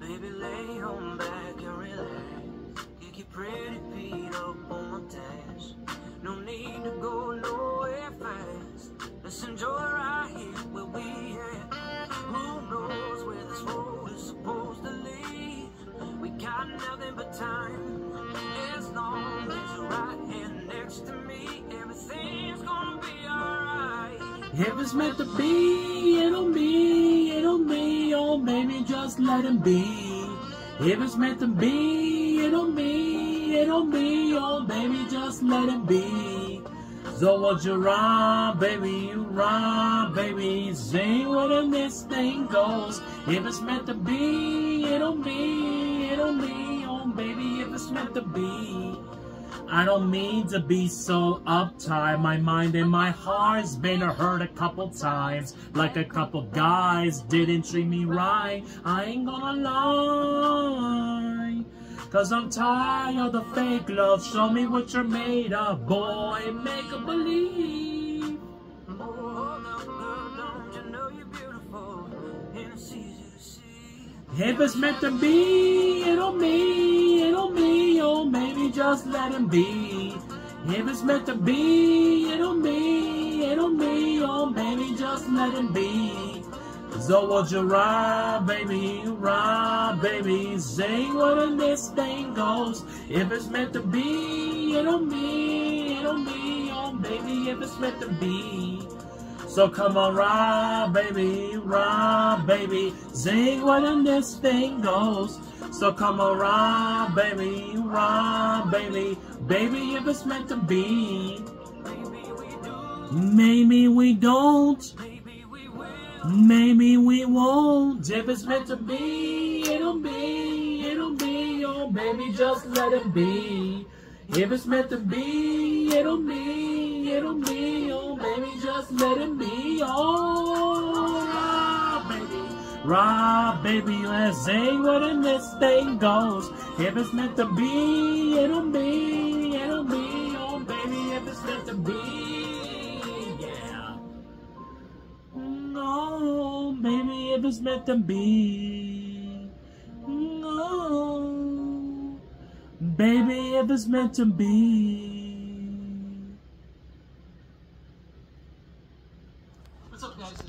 Baby, lay on back and relax. Kick your pretty feet up on my dash. No need to go nowhere fast. Let's enjoy right here where we at. Who knows where this road is supposed to lead? We got nothing but time. If it's meant to be, it'll be, it'll be, oh baby, just let it be. If it's meant to be, it'll be, it'll be, oh baby, just let it be. So what you run, baby, you run, baby, sing where this thing goes. If it's meant to be, it'll be, it'll be, oh baby, if it's meant to be. I don't mean to be so uptight. My mind and my heart's been hurt a couple times. Like a couple guys didn't treat me right. I ain't gonna lie. Cause I'm tired of the fake love. Show me what you're made of, boy. Make a believe. If it's meant to be, it'll be, it'll just let it be. If it's meant to be, it'll be, it'll be, oh baby, just let it be. So oh, what you ride, baby, ride, baby, sing where this thing goes. If it's meant to be, it'll be, it'll be, oh baby, if it's meant to be. So come on, ride, baby, ride, baby, sing where this thing goes. So come on, ride, baby, ride, baby, baby, if it's meant to be. Maybe we don't, maybe we won't. If it's meant to be, it'll be, it'll be, oh baby, just let it be. If it's meant to be, it'll be, it'll be, oh baby, just let it be. Oh, baby, let's say what in this thing goes. If it's meant to be, it'll be, it'll be, oh baby, if it's meant to be, yeah. Oh, baby, if it's meant to be, Oh, baby, if it's meant to be. What's up, guys?